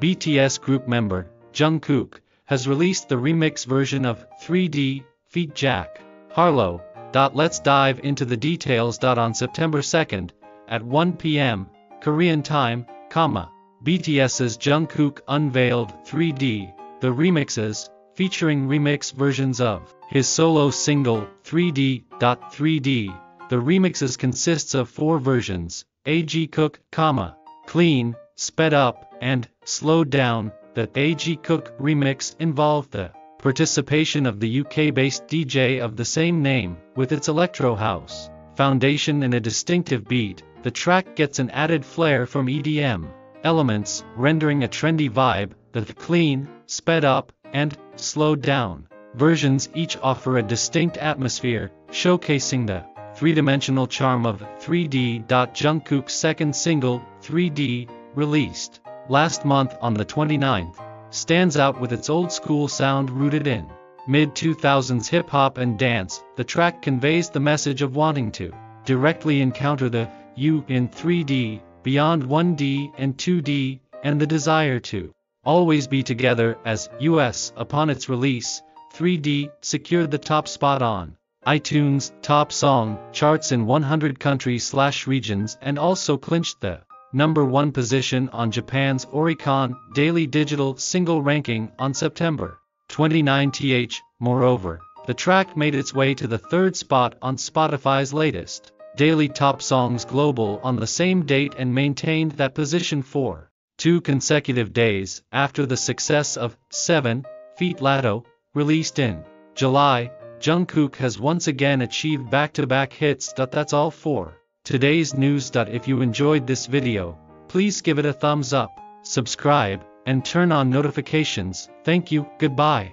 BTS group member, Jungkook, has released the remix version of 3D, Feet Jack, Harlow. Let's dive into the details. On September 2nd, at 1 p.m., Korean time, comma, BTS's Jungkook unveiled 3D, the remixes, featuring remix versions of his solo single 3D. 3D. The remixes consists of four versions, AG Cook, comma, clean, sped up, and slowed down. The AG Cook remix involved the participation of the UK-based DJ of the same name, with its electro house foundation and a distinctive beat. The track gets an added flair from EDM elements, rendering a trendy vibe. The clean, sped up, and slowed down versions each offer a distinct atmosphere, showcasing the three-dimensional charm of 3D. Jungkook's second single, 3D, released last month on the 29th, stands out with its old-school sound rooted in mid-2000s hip-hop and dance. The track conveys the message of wanting to directly encounter the you in 3D, beyond 1D and 2D, and the desire to always be together as US upon its release. 3D secured the top spot on iTunes top song charts in 100 countries/regions and also clinched the number 1 position on Japan's Oricon Daily Digital Single Ranking on September 29 th. Moreover, the track made its way to the third spot on Spotify's latest Daily Top Songs Global on the same date and maintained that position for two consecutive days after the success of 7 Feet Latto, released in July. Jungkook has once again achieved back-to-back hits. That's all for today's news. If you enjoyed this video, please give it a thumbs up, subscribe, and turn on notifications. Thank you, goodbye.